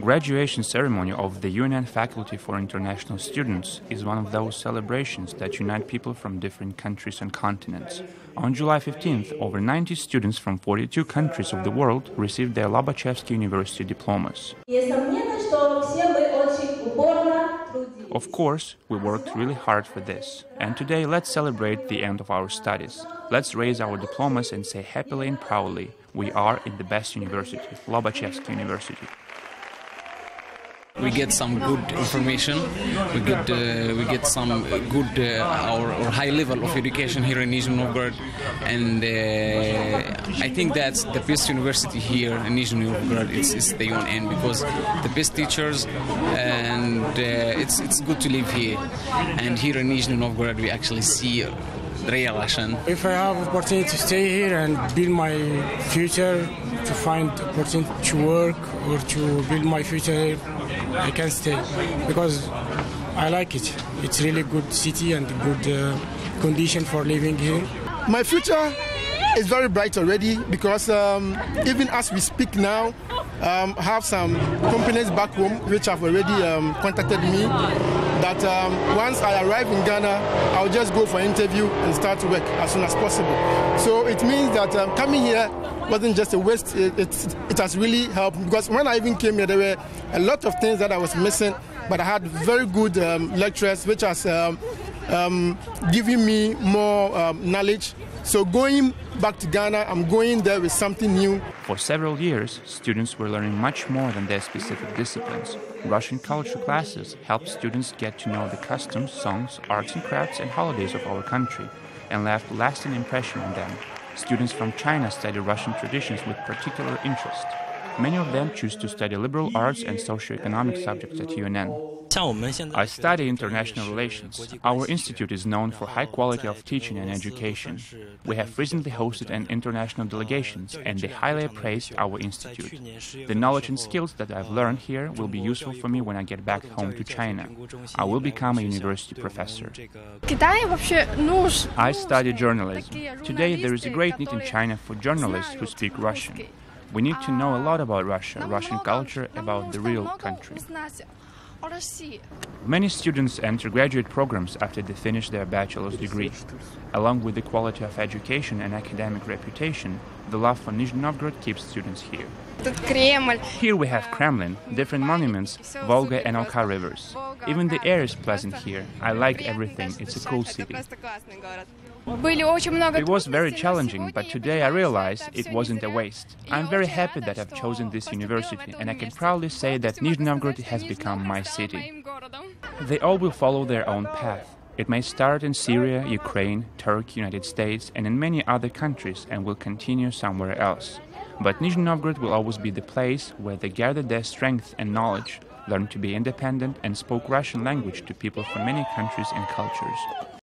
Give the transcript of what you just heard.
Graduation ceremony of the UNN Faculty for International Students is one of those celebrations that unite people from different countries and continents. On July 15th, over 90 students from 42 countries of the world received their Lobachevsky University diplomas. Of course, we worked really hard for this. And today, let's celebrate the end of our studies. Let's raise our diplomas and say happily and proudly, we are in the best university, Lobachevsky University we get some good information we get uh, we get some good uh, or, or, high level of education here in Nizhny Novgorod. And uh, I think that the best university here in Nizhny Novgorod. Is, is the UNN because the best teachers and uh, it's it's good to live here. And here in Nizhny Novgorod we actually see real Russian. If I have opportunity to stay here and build my future, to find opportunity to work or to build my future I can stay because I like it. It's really good city and good uh, condition for living here. My future is very bright already because um, even as we speak now, um, I have some companies back home which have already um, contacted me that um, once I arrive in Ghana, I'll just go for interview and start work as soon as possible. So it means that um, coming here wasn't just a waste. It, it, it, has really helped because when I even came here, there were a lot of things that I was missing, but I had very good um, lecturers which has um, um, giving me more um, knowledge. So going back to Ghana, I'm going there with something new. For several years, students were learning much more than their specific disciplines. Russian culture classes helped students get to know the customs, songs, arts and crafts and holidays of our country and left lasting impression on them. Students from China study Russian traditions with particular interest. Many of them choose to study liberal arts and socioeconomic subjects at UNN. I study international relations. Our institute is known for high quality of teaching and education. We have recently hosted an international delegations and they highly appraised our institute. The knowledge and skills that I've learned here will be useful for me when I get back home to China. I will become a university professor. I study journalism. Today there is a great need in China for journalists who speak Russian. We need to know a lot about Russia, Russian culture, about the real country. Many students enter graduate programs after they finish their bachelor's degree. Along with the quality of education and academic reputation, the love for Nizhny Novgorod keeps students here. Here we have Kremlin, different monuments, Volga and Oka rivers. Even the air is pleasant here. I like everything. It's a cool city. It was very challenging, but today I realize it wasn't a waste. I'm very happy that I've chosen this university, and I can proudly say that Nizhny Novgorod has become my city. They all will follow their own path. It may start in Syria, Ukraine, Turkey, United States, and in many other countries, and will continue somewhere else. But Nizhny Novgorod will always be the place where they gathered their strength and knowledge, learned to be independent, and spoke Russian language to people from many countries and cultures.